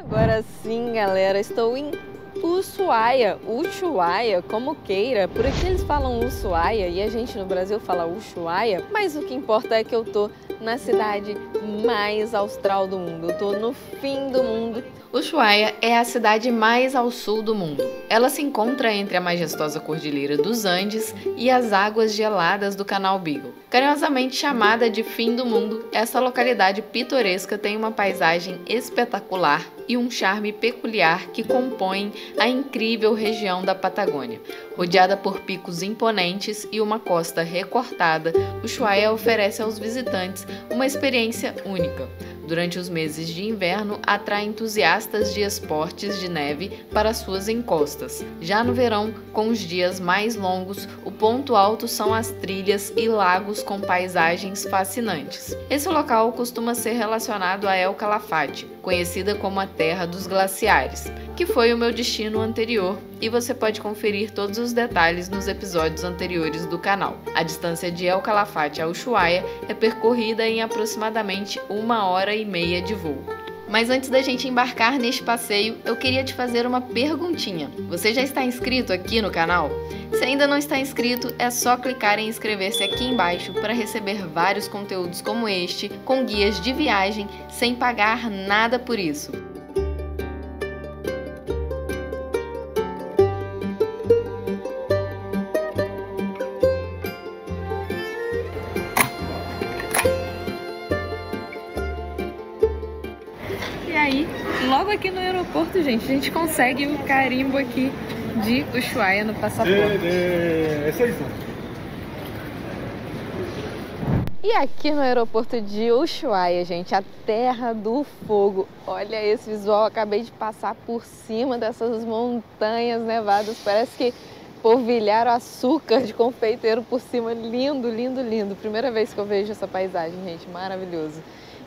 Agora sim, galera, estou em Ushuaia, Ushuaia, como queira. Por aqui eles falam Ushuaia e a gente no Brasil fala Ushuaia, mas o que importa é que eu tô na cidade mais austral do mundo. Eu tô no fim do mundo. Ushuaia é a cidade mais ao sul do mundo. Ela se encontra entre a majestosa Cordilheira dos Andes e as águas geladas do Canal Beagle. Carinhosamente chamada de fim do mundo, essa localidade pitoresca tem uma paisagem espetacular e um charme peculiar que compõem a incrível região da Patagônia. Rodeada por picos imponentes e uma costa recortada, Ushuaia oferece aos visitantes uma experiência única. Durante os meses de inverno, atrai entusiastas de esportes de neve para suas encostas. Já no verão, com os dias mais longos, o ponto alto são as trilhas e lagos com paisagens fascinantes. Esse local costuma ser relacionado a El Calafate, conhecida como a Terra dos Glaciares, que foi o meu destino anterior e você pode conferir todos os detalhes nos episódios anteriores do canal. A distância de El Calafate a Ushuaia é percorrida em aproximadamente uma hora e meia de voo. Mas antes da gente embarcar neste passeio, eu queria te fazer uma perguntinha. Você já está inscrito aqui no canal? Se ainda não está inscrito, é só clicar em inscrever-se aqui embaixo para receber vários conteúdos como este, com guias de viagem, sem pagar nada por isso. Logo aqui no aeroporto, gente, a gente consegue o carimbo aqui de Ushuaia no passaporte. É isso. E aqui no aeroporto de Ushuaia, gente, a terra do fogo. Olha esse visual, acabei de passar por cima dessas montanhas nevadas. Parece que polvilharam açúcar de confeiteiro por cima. Lindo, lindo, lindo. Primeira vez que eu vejo essa paisagem, gente, maravilhoso.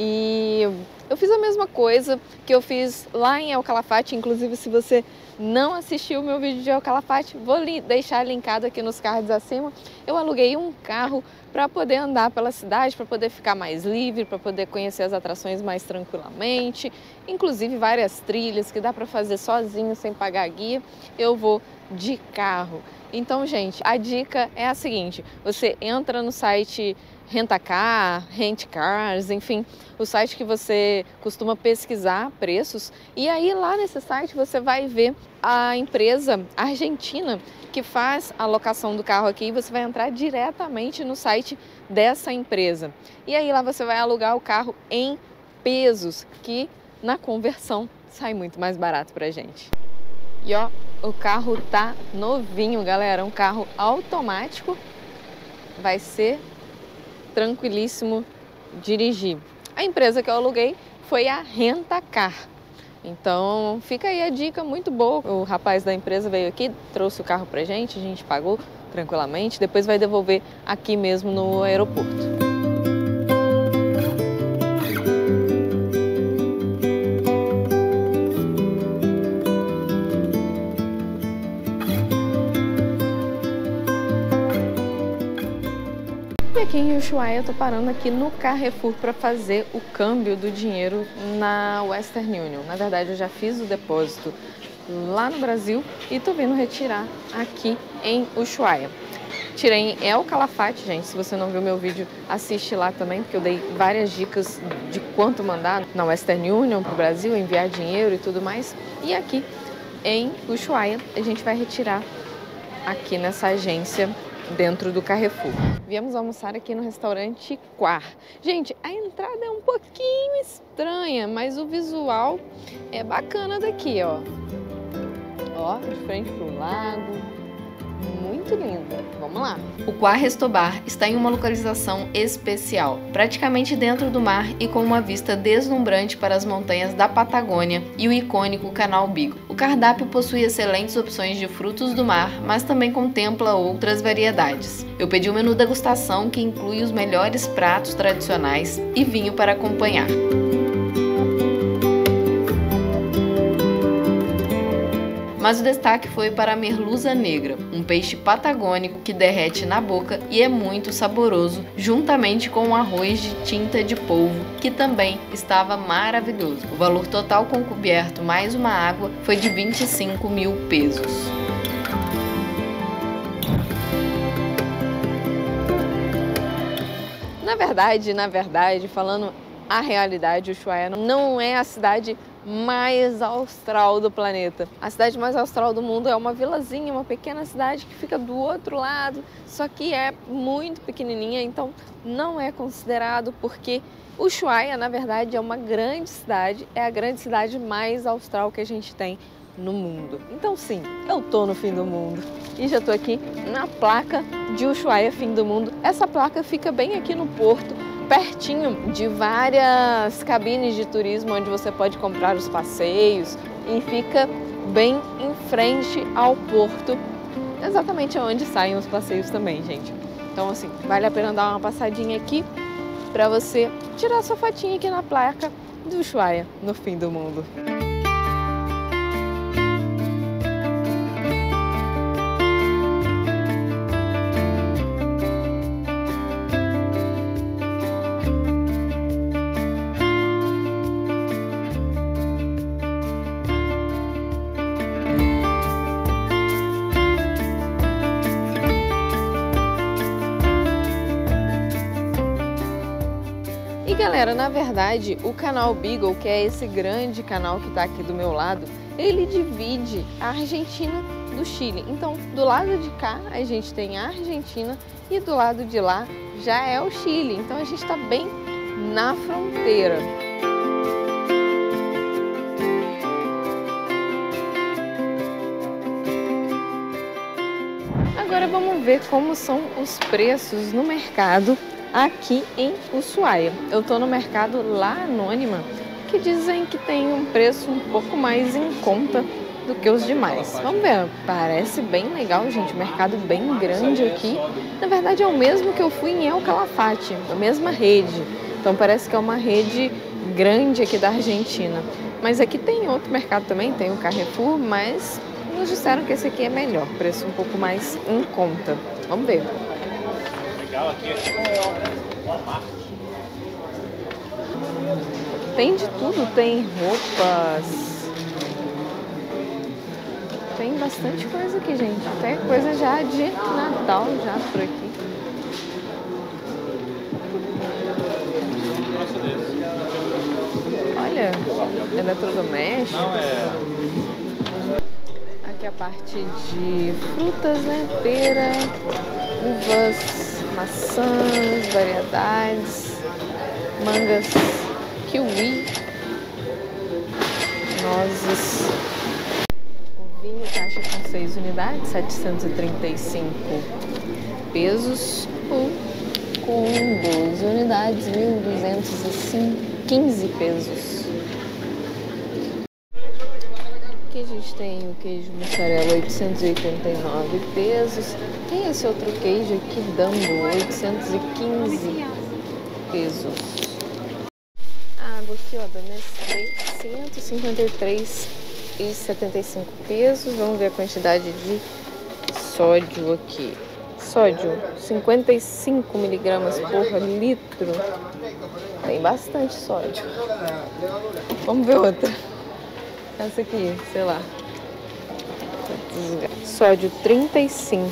E eu fiz a mesma coisa que eu fiz lá em El Calafate, inclusive se você não assistiu o meu vídeo de El Calafate, vou li deixar linkado aqui nos cards acima. Eu aluguei um carro para poder andar pela cidade, para poder ficar mais livre, para poder conhecer as atrações mais tranquilamente, inclusive várias trilhas que dá para fazer sozinho sem pagar guia. Eu vou de carro. Então, gente, a dica é a seguinte: você entra no site Rentacar, Rent Cars, enfim, o site que você costuma pesquisar preços. E aí lá nesse site você vai ver a empresa argentina que faz a locação do carro aqui você vai entrar diretamente no site dessa empresa. E aí lá você vai alugar o carro em pesos, que na conversão sai muito mais barato pra gente. E ó, o carro tá novinho, galera, um carro automático. Vai ser tranquilíssimo dirigir. A empresa que eu aluguei foi a Rentacar. Então fica aí a dica muito boa. O rapaz da empresa veio aqui, trouxe o carro pra gente, a gente pagou tranquilamente, depois vai devolver aqui mesmo no aeroporto. E aqui em Ushuaia eu tô parando aqui no Carrefour para fazer o câmbio do dinheiro na Western Union. Na verdade eu já fiz o depósito lá no Brasil e tô vindo retirar aqui em Ushuaia. Tirei em El Calafate, gente. Se você não viu meu vídeo, assiste lá também, porque eu dei várias dicas de quanto mandar na Western Union para o Brasil, enviar dinheiro e tudo mais. E aqui em Ushuaia a gente vai retirar aqui nessa agência dentro do Carrefour. Viemos almoçar aqui no restaurante Quar. Gente, a entrada é um pouquinho estranha, mas o visual é bacana daqui, ó. Ó, de frente pro lago. Muito lindo. Vamos lá. O Quar Restobar está em uma localização especial, praticamente dentro do mar e com uma vista deslumbrante para as montanhas da Patagônia e o icônico Canal Beagle. O cardápio possui excelentes opções de frutos do mar, mas também contempla outras variedades. Eu pedi um menu degustação que inclui os melhores pratos tradicionais e vinho para acompanhar. Mas o destaque foi para a merluza negra, peixe patagônico que derrete na boca e é muito saboroso, juntamente com um arroz de tinta de polvo, que também estava maravilhoso. O valor total com coberto mais uma água foi de 25 mil pesos. Na verdade, na verdade, falando a realidade, Ushuaia não é a cidade mais austral do planeta. A cidade mais austral do mundo é uma vilazinha, uma pequena cidade que fica do outro lado, só que é muito pequenininha, então não é considerado porque Ushuaia, na verdade, é uma grande cidade, é a grande cidade mais austral que a gente tem no mundo. Então sim, eu tô no fim do mundo e já tô aqui na placa de Ushuaia Fim do Mundo. Essa placa fica bem aqui no porto, pertinho de várias cabines de turismo onde você pode comprar os passeios e fica bem em frente ao porto, exatamente onde saem os passeios também, gente. Então assim, vale a pena dar uma passadinha aqui para você tirar sua fotinha aqui na placa do Ushuaia no fim do mundo. Galera, na verdade, o canal Beagle, que é esse grande canal que está aqui do meu lado, ele divide a Argentina do Chile. Então, do lado de cá, a gente tem a Argentina e do lado de lá já é o Chile. Então, a gente está bem na fronteira. Agora vamos ver como são os preços no mercado aqui em Ushuaia. Eu estou no mercado La Anônima, que dizem que tem um preço um pouco mais em conta do que os demais. Vamos ver, parece bem legal, gente, mercado bem grande aqui. Na verdade é o mesmo que eu fui em El Calafate, a mesma rede. Então parece que é uma rede grande aqui da Argentina. Mas aqui tem outro mercado também, tem o Carrefour, mas nos disseram que esse aqui é melhor, preço um pouco mais em conta. Vamos ver legal aqui é Tem de tudo, tem roupas. Tem bastante coisa aqui, gente. Até coisa já de Natal já por aqui. Olha, eletrodoméstico. Não é. Aqui a parte de frutas, né? Pera, uvas, maçãs, variedades, mangas, kiwi, nozes. O vinho caixa com 6 unidades, 735 pesos, ou com 12 unidades, 1.215 pesos. Aqui a gente tem o queijo mussarela 889 pesos. Tem esse outro queijo aqui, Dambo, 815 pesos. A água aqui, ó, da Nestlé, 153,75 pesos. Vamos ver a quantidade de sódio aqui. Sódio, 55 miligramas por litro. Tem bastante sódio. Vamos ver outra. Essa aqui, sei lá. Sódio 35.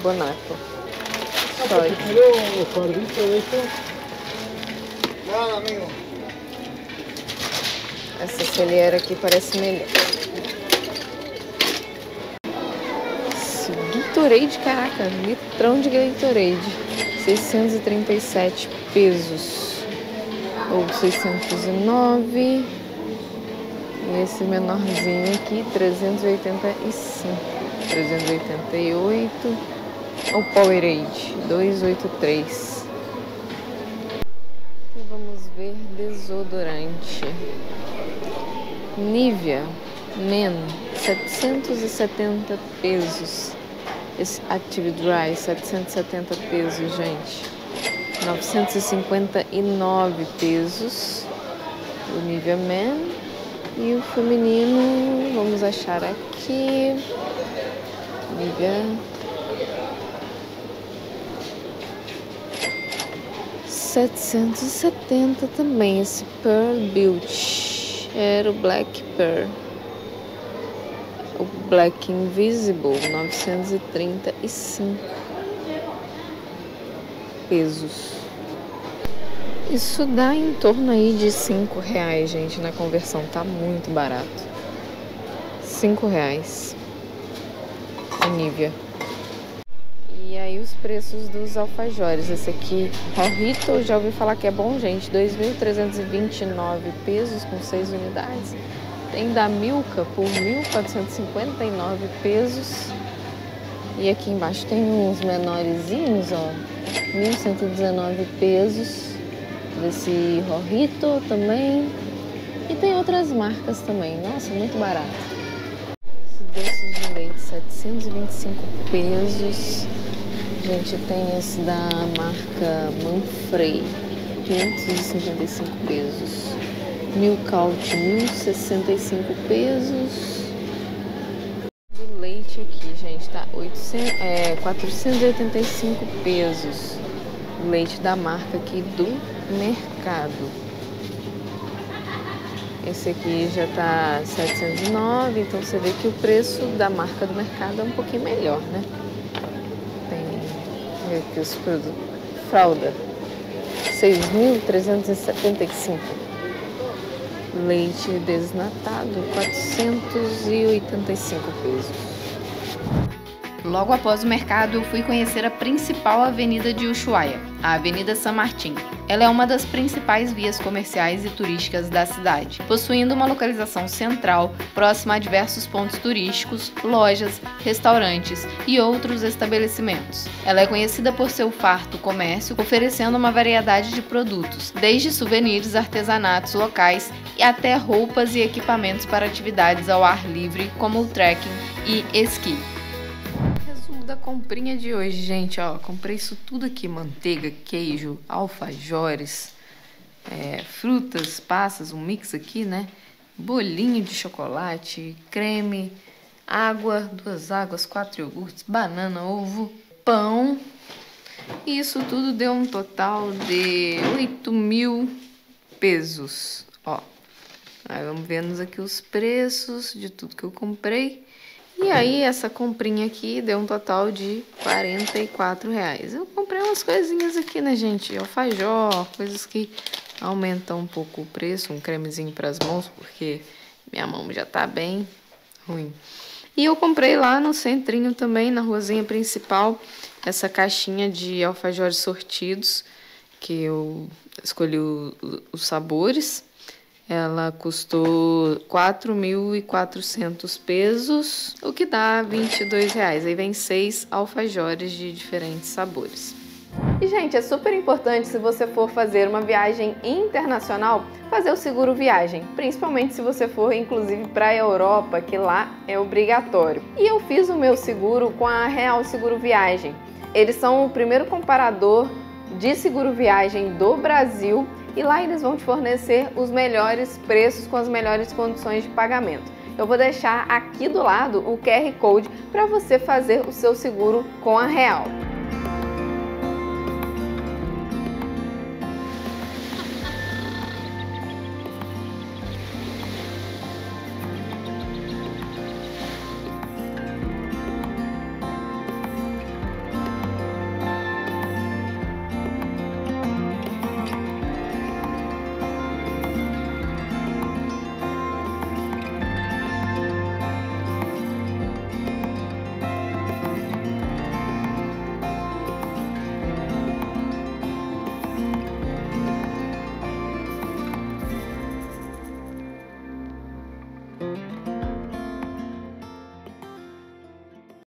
Bonaco. Sódio. Essa celeira aqui parece melhor. Esse Gatorade, caraca, litrão de Gatorade. 637 pesos. Ou 609. Esse menorzinho aqui, 385, 388. O Powerade, 283. E vamos ver desodorante. Nivea Men, 770 pesos. Esse Active Dry, 770 pesos, gente. 959 pesos. O Nivea Men. E o feminino, vamos achar aqui, Nivea. 770 também esse Pearl Beauty. Era o Black Pearl. O Black Invisible, 935 pesos. Isso dá em torno aí de 5 reais, gente, na conversão. Tá muito barato. 5 reais. A Nivea. E aí os preços dos alfajores. Esse aqui, Rorrito, já ouvi falar que é bom, gente. 2.329 pesos com 6 unidades. Tem da Milka por 1.459 pesos. E aqui embaixo tem uns menorzinhos, ó. 1.119 pesos. Desse Rorrito também. E tem outras marcas também. Nossa, muito barato. Doces de leite, 725 pesos. Gente, tem esse da marca Manfrey, 555 pesos. Milkout, 1065 pesos. Leite aqui, gente, tá 800, é, 485 pesos. Leite da marca aqui do mercado. Esse aqui já tá 709, então você vê que o preço da marca do mercado é um pouquinho melhor, né? Tem aqui os produtos. Fralda, 6.375 leite desnatado, 485 pesos. Logo após o mercado, eu fui conhecer a principal avenida de Ushuaia, a Avenida San Martín. Ela é uma das principais vias comerciais e turísticas da cidade, possuindo uma localização central, próxima a diversos pontos turísticos, lojas, restaurantes e outros estabelecimentos. Ela é conhecida por seu farto comércio, oferecendo uma variedade de produtos, desde souvenirs, artesanatos locais e até roupas e equipamentos para atividades ao ar livre, como o trekking e esqui da comprinha de hoje, gente, ó, comprei isso tudo aqui, manteiga, queijo, alfajores, é, frutas, passas, um mix aqui, né, bolinho de chocolate, creme, água, duas águas, quatro iogurtes, banana, ovo, pão, e isso tudo deu um total de 8 mil pesos, ó, aí vamos vendo aqui os preços de tudo que eu comprei, e aí, essa comprinha aqui deu um total de 44 reais. Eu comprei umas coisinhas aqui, né, gente? Alfajor, coisas que aumentam um pouco o preço. Um cremezinho para as mãos, porque minha mão já tá bem ruim. E eu comprei lá no centrinho também, na ruazinha principal, essa caixinha de alfajores sortidos, que eu escolhi o, os sabores. Ela custou 4.400 pesos, o que dá 22 reais. Aí vem seis alfajores de diferentes sabores. E, gente, é super importante se você for fazer uma viagem internacional, fazer o seguro viagem, principalmente se você for, inclusive, para a Europa, que lá é obrigatório. E eu fiz o meu seguro com a Real Seguro Viagem. Eles são o primeiro comparador de seguro viagem do Brasil e lá eles vão te fornecer os melhores preços com as melhores condições de pagamento. Eu vou deixar aqui do lado o QR Code para você fazer o seu seguro com a Real.